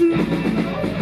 you.